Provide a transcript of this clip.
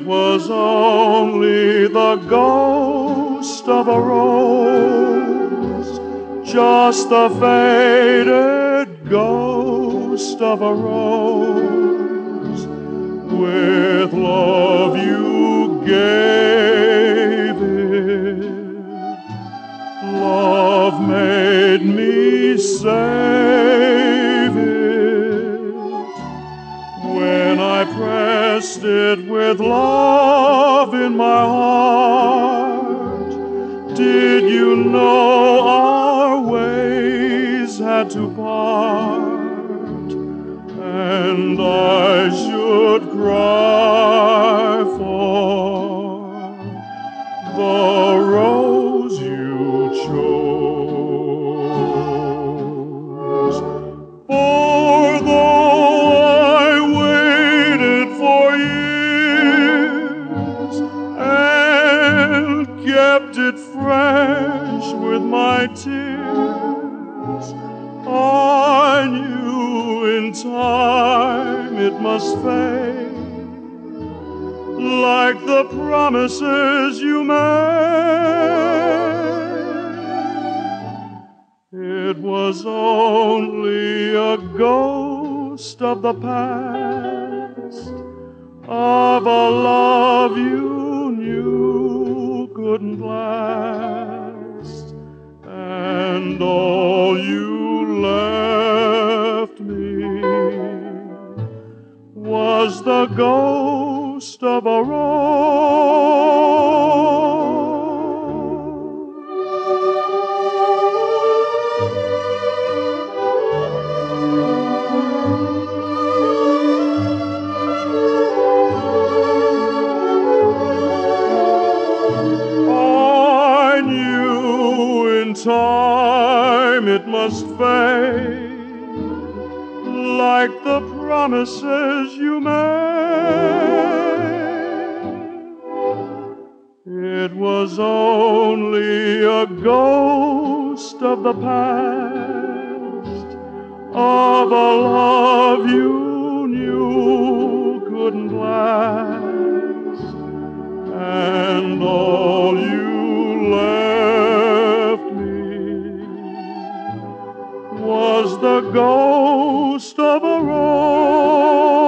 only the ghost of a rose, just the faded ghost of a rose. With love you gave it, love made me save it. When I pressed it with love in my heart, did you know our ways had to part? And I should cry for the fresh with my tears, I knew in time it must fade like the promises you made. It was only a ghost of the past, of a love you knew couldn't last, and all you left me was the ghost of a rose. Time it must fade like the promises you made. It was only a ghost of the past, of a love you was the ghost of a rose.